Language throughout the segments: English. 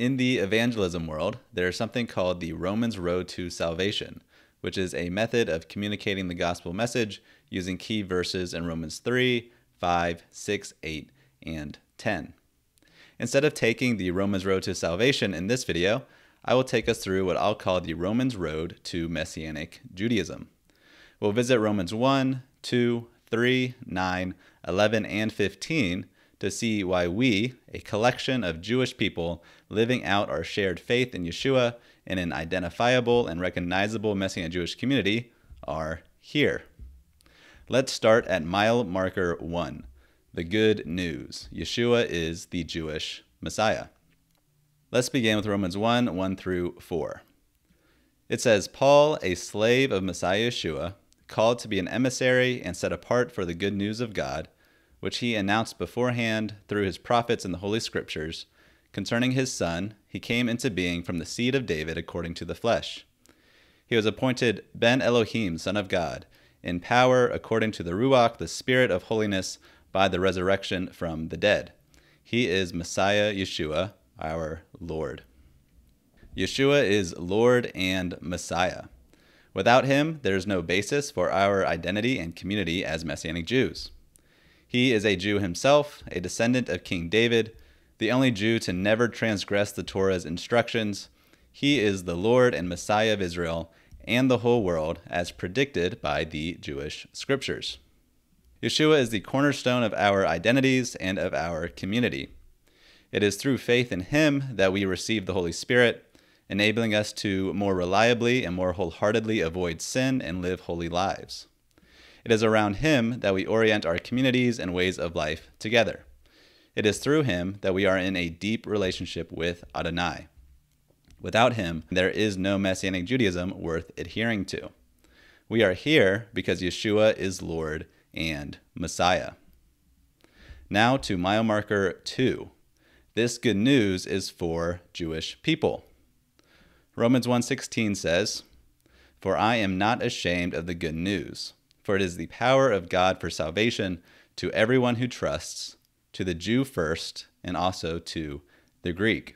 In the evangelism world, there is something called the Romans Road to Salvation, which is a method of communicating the gospel message using key verses in Romans 3, 5, 6, 8, and 10. Instead of taking the Romans Road to Salvation in this video, I will take us through what I'll call the Romans Road to Messianic Judaism. We'll visit Romans 1, 2, 3, 9, 11, and 15 to see why we, a collection of Jewish people living out our shared faith in Yeshua in an identifiable and recognizable Messianic Jewish community, are here. Let's start at mile marker 1 the good news. Yeshua is the Jewish Messiah. Let's begin with Romans 1 1 through 4. It says, Paul, a slave of Messiah Yeshua, called to be an emissary and set apart for the good news of God, which he announced beforehand through his prophets in the Holy Scriptures, concerning his Son, he came into being from the seed of David according to the flesh. He was appointed Ben Elohim, Son of God, in power according to the Ruach, the Spirit of holiness, by the resurrection from the dead. He is Messiah Yeshua, our Lord. Yeshua is Lord and Messiah. Without him, there is no basis for our identity and community as Messianic Jews. He is a Jew himself, a descendant of King David, the only Jew to never transgress the Torah's instructions. He is the Lord and Messiah of Israel and the whole world, as predicted by the Jewish scriptures. Yeshua is the cornerstone of our identities and of our community. It is through faith in him that we receive the Holy Spirit, enabling us to more reliably and more wholeheartedly avoid sin and live holy lives. It is around him that we orient our communities and ways of life together. It is through him that we are in a deep relationship with Adonai. Without him, there is no Messianic Judaism worth adhering to. We are here because Yeshua is Lord and Messiah. Now to mile marker 2. This good news is for Jewish people. Romans 1:16 says, "For I am not ashamed of the good news, for it is the power of God for salvation to everyone who trusts, to the Jew first, and also to the Greek."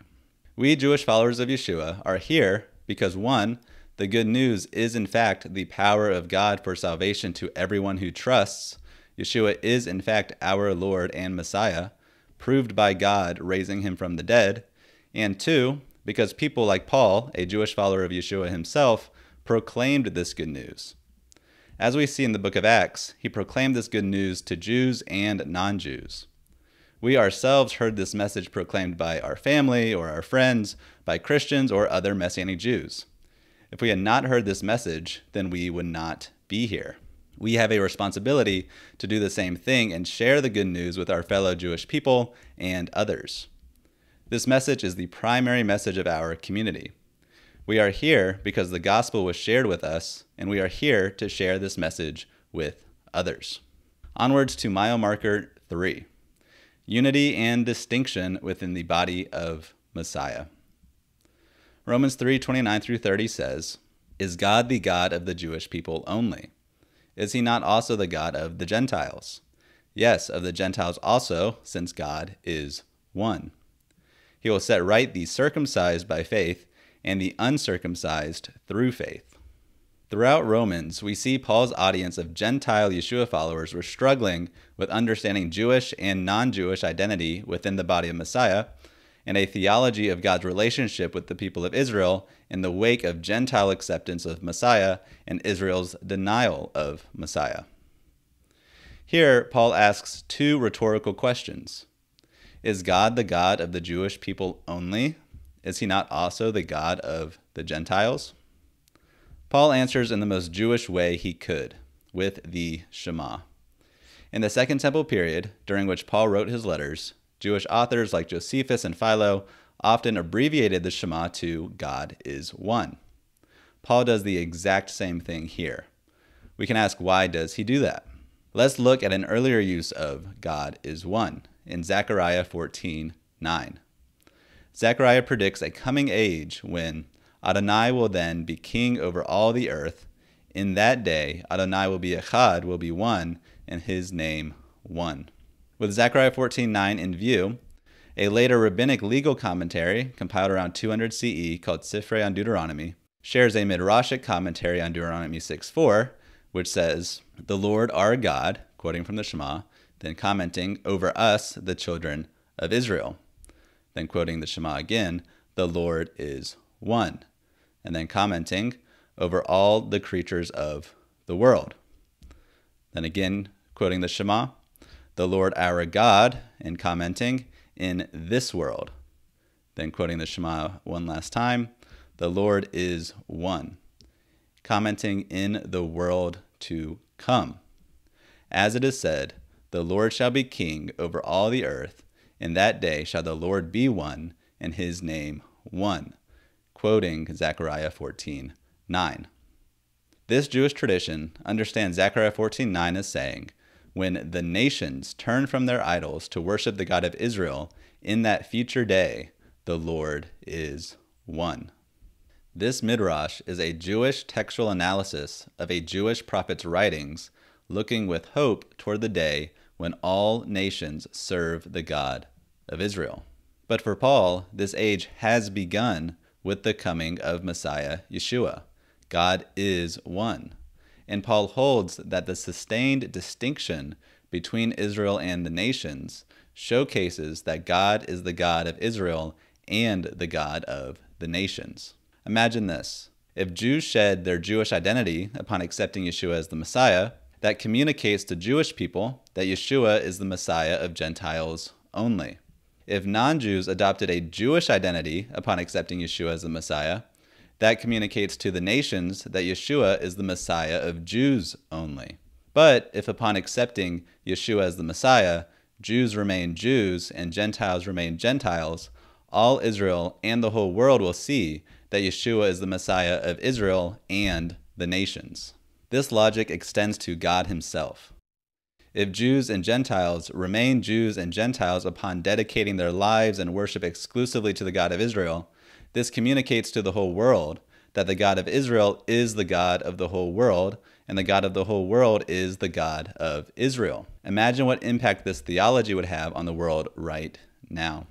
We Jewish followers of Yeshua are here because one, the good news is, in fact, the power of God for salvation to everyone who trusts. Yeshua is, in fact, our Lord and Messiah, proved by God raising him from the dead. And two, because people like Paul, a Jewish follower of Yeshua himself, proclaimed this good news. As we see in the book of Acts, he proclaimed this good news to Jews and non Jews. We ourselves heard this message proclaimed by our family or our friends, by Christians or other Messianic Jews. If we had not heard this message, then we would not be here. We have a responsibility to do the same thing and share the good news with our fellow Jewish people and others. This message is the primary message of our community. We are here because the gospel was shared with us, and we are here to share this message with others. Onwards to mile marker 3 Unity and distinction within the body of Messiah. Romans 3 29 through 30 says, Is God the God of the Jewish people only? Is he not also the God of the Gentiles? Yes, of the Gentiles also, since God is one. He will set right the circumcised by faith and the uncircumcised through faith. Throughout Romans, we see Paul's audience of Gentile Yeshua followers were struggling with understanding Jewish and non Jewish identity within the body of Messiah and a theology of God's relationship with the people of Israel in the wake of Gentile acceptance of Messiah and Israel's denial of Messiah. Here, Paul asks two rhetorical questions Is God the God of the Jewish people only? Is he not also the God of the Gentiles? Paul answers in the most Jewish way he could, with the Shema. In the Second Temple period, during which Paul wrote his letters, Jewish authors like Josephus and Philo often abbreviated the Shema to God is one. Paul does the exact same thing here. We can ask why does he do that? Let's look at an earlier use of God is one in Zechariah 14:9. Zechariah predicts a coming age when Adonai will then be king over all the earth. In that day, Adonai will be Echad, will be one, and his name one. With Zechariah 14:9 in view, A later rabbinic legal commentary, compiled around 200 CE, called Sifrei on Deuteronomy, shares a midrashic commentary on Deuteronomy 6:4, which says, "The Lord our God," quoting from the Shema, then commenting, "over us, the children of Israel." Then quoting the Shema again, "The Lord is one." And then commenting, "over all the creatures of the world." Then again quoting the Shema, "The Lord our God," and commenting, "in this world." Then quoting the Shema one last time, "The Lord is one." Commenting, "in the world to come." As it is said, "The Lord shall be king over all the earth. In that day shall the Lord be one, and his name one." Quoting Zechariah 14 9. This Jewish tradition understands Zechariah 14:9 as saying, "When the nations turn from their idols to worship the God of Israel, in that future day, the Lord is one." This midrash is a Jewish textual analysis of a Jewish prophet's writings, looking with hope toward the day when all nations serve the God of Israel. But for Paul, this age has begun with the coming of Messiah Yeshua. God is one. And Paul holds that the sustained distinction between Israel and the nations showcases that God is the God of Israel and the God of the nations. Imagine this. If Jews shed their Jewish identity upon accepting Yeshua as the Messiah, that communicates to Jewish people that Yeshua is the Messiah of Gentiles only. If non Jews adopted a Jewish identity upon accepting Yeshua as the Messiah, that communicates to the nations that Yeshua is the Messiah of Jews only. But if upon accepting Yeshua as the Messiah, Jews remain Jews and Gentiles remain Gentiles, all Israel and the whole world will see that Yeshua is the Messiah of Israel and the nations. This logic extends to God Himself. If Jews and Gentiles remain Jews and Gentiles upon dedicating their lives and worship exclusively to the God of Israel, this communicates to the whole world that the God of Israel is the God of the whole world, and the God of the whole world is the God of Israel. Imagine what impact this theology would have on the world right now.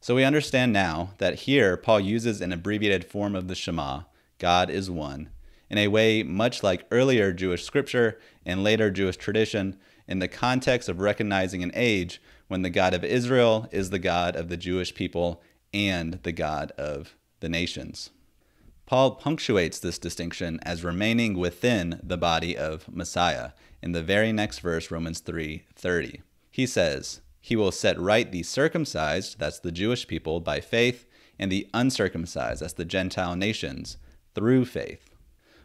So we understand now that here Paul uses an abbreviated form of the Shema, God is one, in a way much like earlier Jewish scripture and later Jewish tradition, in the context of recognizing an age when the God of Israel is the God of the Jewish people and the God of the nations. Paul punctuates this distinction as remaining within the body of Messiah in the very next verse Romans 3:30. He says, "He will set right the circumcised, that's the Jewish people by faith, and the uncircumcised, that's the Gentile nations, through faith."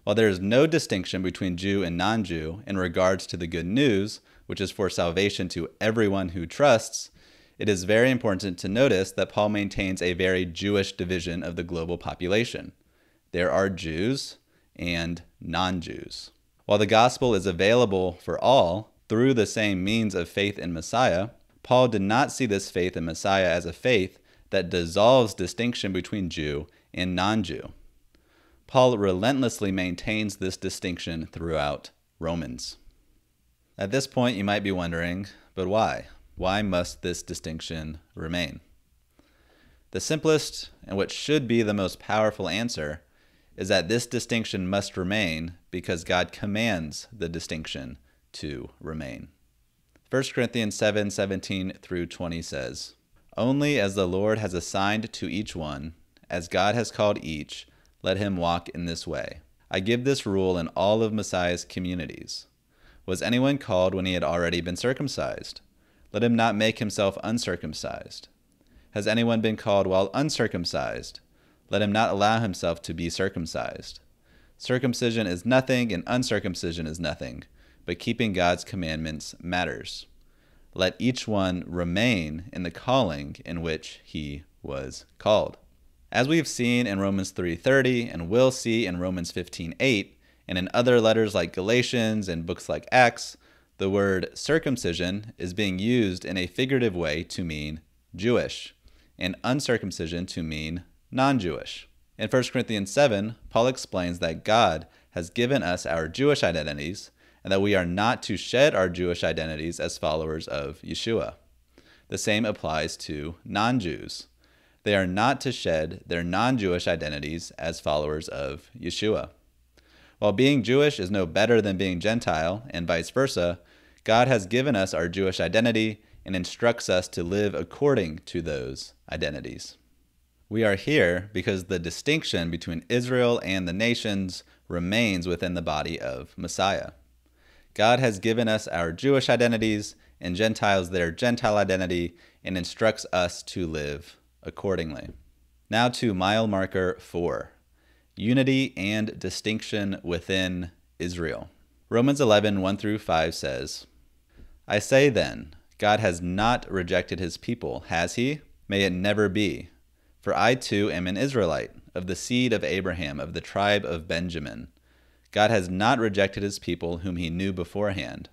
While there is no distinction between Jew and non-Jew in regards to the good news, which is for salvation to everyone who trusts, it is very important to notice that Paul maintains a very Jewish division of the global population. There are Jews and non Jews. While the gospel is available for all through the same means of faith in Messiah, Paul did not see this faith in Messiah as a faith that dissolves distinction between Jew and non Jew. Paul relentlessly maintains this distinction throughout Romans. At this point, you might be wondering, but why? Why must this distinction remain? The simplest and what should be the most powerful answer is that this distinction must remain because God commands the distinction to remain. 1 Corinthians 7 17 through 20 says, Only as the Lord has assigned to each one, as God has called each, let him walk in this way. I give this rule in all of Messiah's communities. Was anyone called when he had already been circumcised? Let him not make himself uncircumcised. Has anyone been called while uncircumcised? Let him not allow himself to be circumcised. Circumcision is nothing, and uncircumcision is nothing, but keeping God's commandments matters. Let each one remain in the calling in which he was called. As we've seen in Romans 3:30 and will see in Romans 15:8 and in other letters like Galatians and books like Acts, the word circumcision is being used in a figurative way to mean Jewish, and uncircumcision to mean non Jewish. In 1 Corinthians 7, Paul explains that God has given us our Jewish identities and that we are not to shed our Jewish identities as followers of Yeshua. the same applies to non Jews. They are not to shed their non Jewish identities as followers of Yeshua. While being Jewish is no better than being Gentile, and vice versa, God has given us our Jewish identity and instructs us to live according to those identities. We are here because the distinction between Israel and the nations remains within the body of Messiah. God has given us our Jewish identities and Gentiles their Gentile identity and instructs us to live accordingly. Now to mile marker 4 Unity and distinction within Israel. Romans 11 1 through 5 says, I say then, God has not rejected his people, has he? May it never be. For I too am an Israelite, of the seed of Abraham, of the tribe of Benjamin. God has not rejected his people whom he knew beforehand.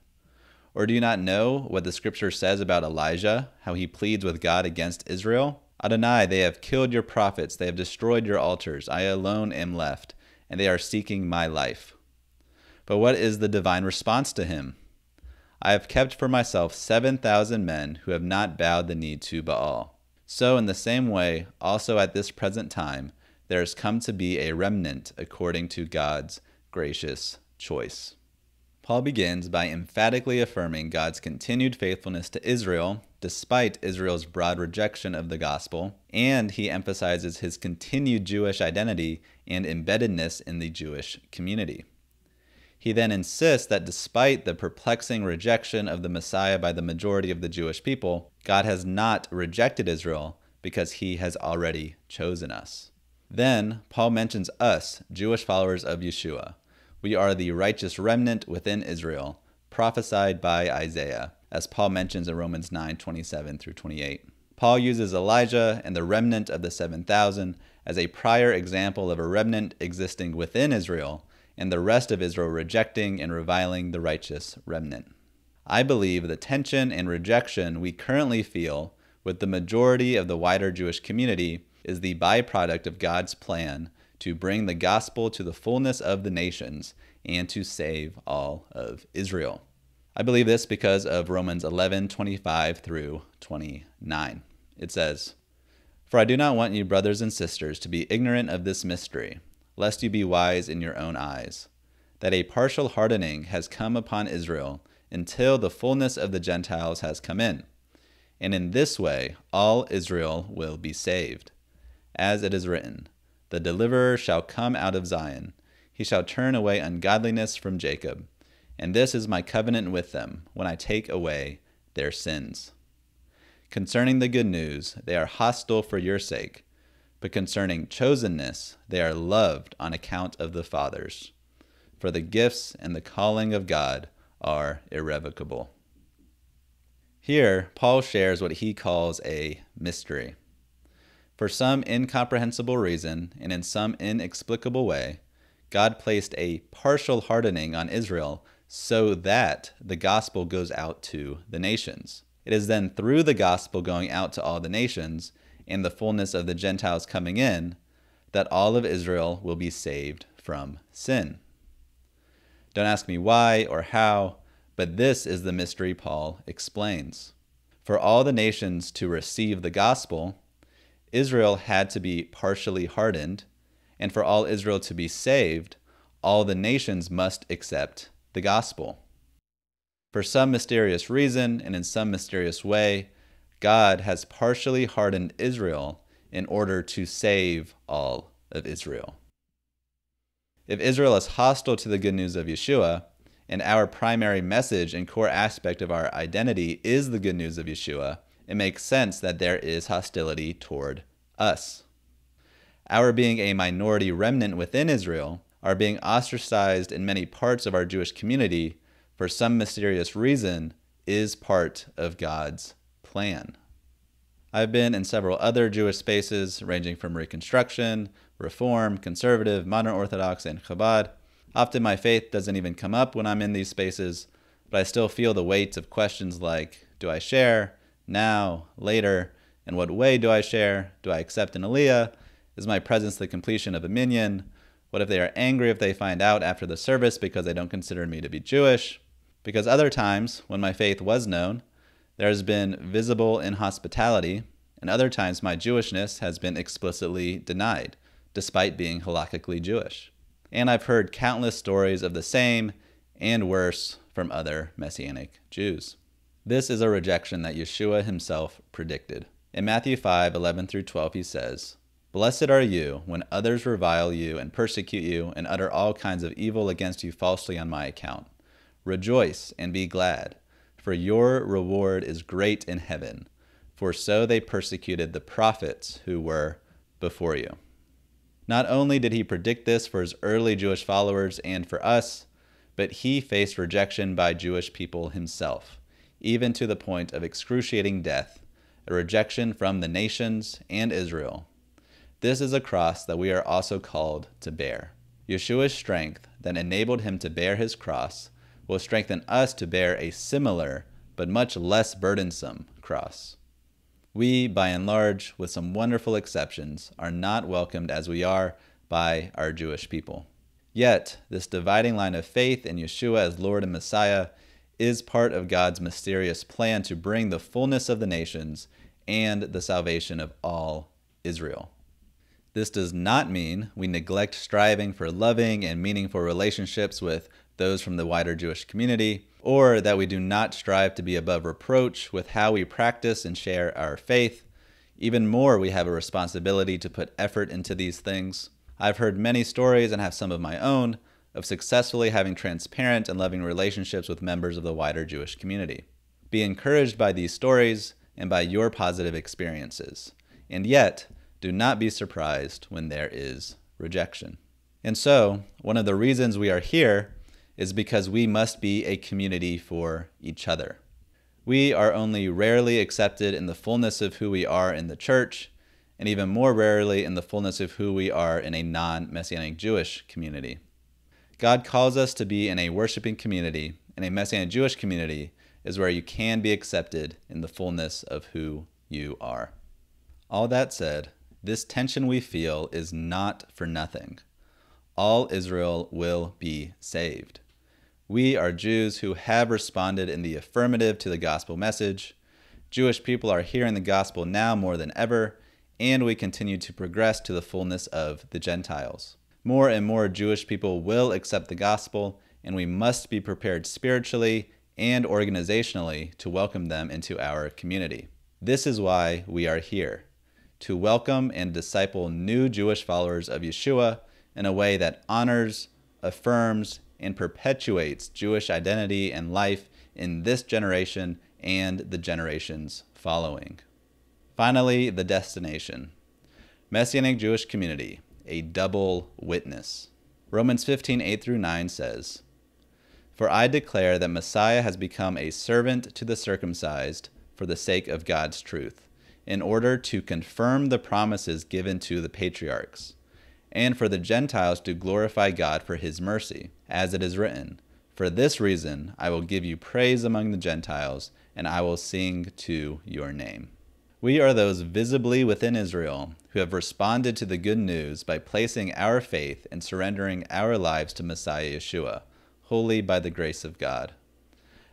Or do you not know what the scripture says about Elijah, how he pleads with God against Israel? Adonai, they have killed your prophets, they have destroyed your altars. I alone am left, and they are seeking my life. But what is the divine response to him? I have kept for myself 7,000 men who have not bowed the knee to Baal. So, in the same way, also at this present time, there has come to be a remnant according to God's gracious choice. Paul begins by emphatically affirming God's continued faithfulness to Israel despite Israel's broad rejection of the gospel, and he emphasizes his continued Jewish identity and embeddedness in the Jewish community. He then insists that despite the perplexing rejection of the Messiah by the majority of the Jewish people, God has not rejected Israel because he has already chosen us. Then, Paul mentions us, Jewish followers of Yeshua. We are the righteous remnant within Israel, prophesied by Isaiah, as Paul mentions in Romans 9 27 through 28. Paul uses Elijah and the remnant of the 7,000 as a prior example of a remnant existing within Israel and the rest of Israel rejecting and reviling the righteous remnant. I believe the tension and rejection we currently feel with the majority of the wider Jewish community is the byproduct of God's plan to bring the gospel to the fullness of the nations and to save all of Israel. I believe this because of Romans 11 25 through 29. It says, For I do not want you, brothers and sisters, to be ignorant of this mystery, lest you be wise in your own eyes, that a partial hardening has come upon Israel until the fullness of the Gentiles has come in. And in this way all Israel will be saved. As it is written, The deliverer shall come out of Zion, he shall turn away ungodliness from Jacob. And this is my covenant with them when I take away their sins. Concerning the good news, they are hostile for your sake, but concerning chosenness, they are loved on account of the fathers. For the gifts and the calling of God are irrevocable. Here, Paul shares what he calls a mystery. For some incomprehensible reason and in some inexplicable way, God placed a partial hardening on Israel so that the gospel goes out to the nations. It is then through the gospel going out to all the nations and the fullness of the Gentiles coming in that all of Israel will be saved from sin. Don't ask me why or how, but this is the mystery Paul explains. For all the nations to receive the gospel, Israel had to be partially hardened, and for all Israel to be saved, all the nations must accept the gospel. For some mysterious reason and in some mysterious way, God has partially hardened Israel in order to save all of Israel. If Israel is hostile to the good news of Yeshua, and our primary message and core aspect of our identity is the good news of Yeshua, it makes sense that there is hostility toward us. Our being a minority remnant within Israel, our being ostracized in many parts of our Jewish community for some mysterious reason, is part of God's plan. I've been in several other Jewish spaces, ranging from Reconstruction, Reform, Conservative, Modern Orthodox, and Chabad. Often my faith doesn't even come up when I'm in these spaces, but I still feel the weight of questions like do I share? Now? Later? In what way do I share? Do I accept an aliyah? Is my presence the completion of a minyan? What if they are angry if they find out after the service because they don't consider me to be Jewish? Because other times, when my faith was known, There has been visible inhospitality, and other times my Jewishness has been explicitly denied, despite being halakhically Jewish. And I've heard countless stories of the same and worse from other Messianic Jews. This is a rejection that Yeshua himself predicted. In Matthew 5 11 through 12, he says, Blessed are you when others revile you and persecute you and utter all kinds of evil against you falsely on my account. Rejoice and be glad, for your reward is great in heaven, for so they persecuted the prophets who were before you. Not only did he predict this for his early Jewish followers and for us, but he faced rejection by Jewish people himself, even to the point of excruciating death, a rejection from the nations and Israel this is a cross that we are also called to bear. Yeshua's strength that enabled him to bear his cross will strengthen us to bear a similar but much less burdensome cross. We, by and large, with some wonderful exceptions, are not welcomed as we are by our Jewish people. Yet, this dividing line of faith in Yeshua as Lord and Messiah is part of God's mysterious plan to bring the fullness of the nations and the salvation of all Israel. This does not mean we neglect striving for loving and meaningful relationships with those from the wider Jewish community, or that we do not strive to be above reproach with how we practice and share our faith. Even more, we have a responsibility to put effort into these things. I've heard many stories and have some of my own of successfully having transparent and loving relationships with members of the wider Jewish community. Be encouraged by these stories and by your positive experiences. And yet, do not be surprised when there is rejection. And so, one of the reasons we are here is because we must be a community for each other. We are only rarely accepted in the fullness of who we are in the church, and even more rarely in the fullness of who we are in a non Messianic Jewish community. God calls us to be in a worshiping community, and a Messianic Jewish community is where you can be accepted in the fullness of who you are. All that said, this tension we feel is not for nothing. All Israel will be saved. We are Jews who have responded in the affirmative to the gospel message. Jewish people are hearing the gospel now more than ever, and we continue to progress to the fullness of the Gentiles. More and more Jewish people will accept the gospel, and we must be prepared spiritually and organizationally to welcome them into our community. This is why we are here to welcome and disciple new Jewish followers of Yeshua in a way that honors, affirms, and perpetuates Jewish identity and life in this generation and the generations following. Finally, the destination Messianic Jewish community, a double witness. Romans 15 8 through 9 says, For I declare that Messiah has become a servant to the circumcised for the sake of God's truth in order to confirm the promises given to the patriarchs, and for the Gentiles to glorify God for his mercy, as it is written, For this reason I will give you praise among the Gentiles, and I will sing to your name. We are those visibly within Israel who have responded to the good news by placing our faith and surrendering our lives to Messiah Yeshua, wholly by the grace of God.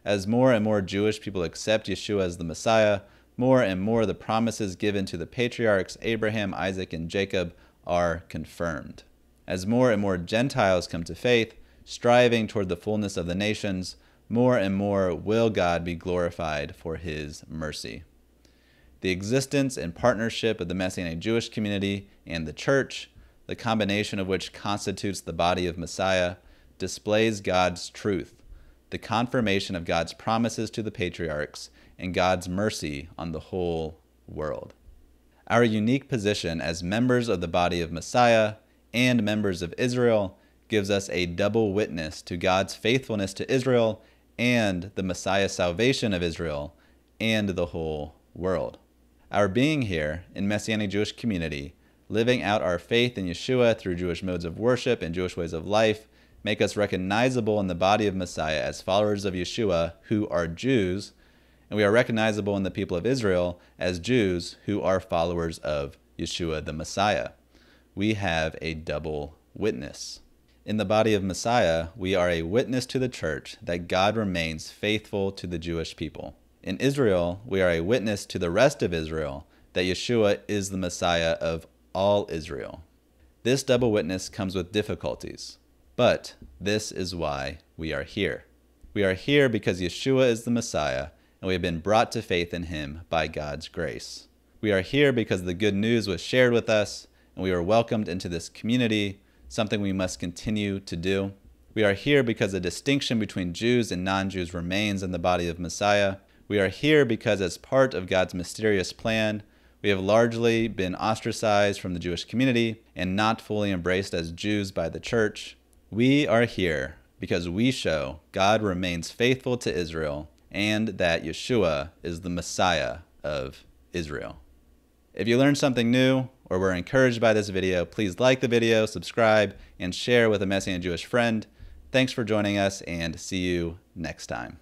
As more and more Jewish people accept Yeshua as the Messiah, more and more the promises given to the patriarchs Abraham, Isaac, and Jacob are confirmed. As more and more Gentiles come to faith, striving toward the fullness of the nations, more and more will God be glorified for his mercy. The existence and partnership of the Messianic Jewish community and the church, the combination of which constitutes the body of Messiah, displays God's truth, the confirmation of God's promises to the patriarchs, and God's mercy on the whole world. Our unique position as members of the body of Messiah and members of Israel gives us a double witness to God's faithfulness to Israel and the Messiah's salvation of Israel and the whole world. Our being here in Messianic Jewish community, living out our faith in Yeshua through Jewish modes of worship and Jewish ways of life, make us recognizable in the body of Messiah as followers of Yeshua who are Jews and we are recognizable in the people of Israel as Jews who are followers of Yeshua the Messiah. We have a double witness. In the body of Messiah, we are a witness to the church that God remains faithful to the Jewish people. In Israel, we are a witness to the rest of Israel that Yeshua is the Messiah of all Israel. This double witness comes with difficulties, but this is why we are here. We are here because Yeshua is the Messiah, and we have been brought to faith in him by God's grace. We are here because the good news was shared with us, and we were welcomed into this community, something we must continue to do. We are here because a distinction between Jews and non Jews remains in the body of Messiah. We are here because, as part of God's mysterious plan, we have largely been ostracized from the Jewish community and not fully embraced as Jews by the church. We are here because we show God remains faithful to Israel and that Yeshua is the Messiah of Israel. If you learned something new or were encouraged by this video, please like the video, subscribe, and share with a Messianic Jewish friend. Thanks for joining us and see you next time.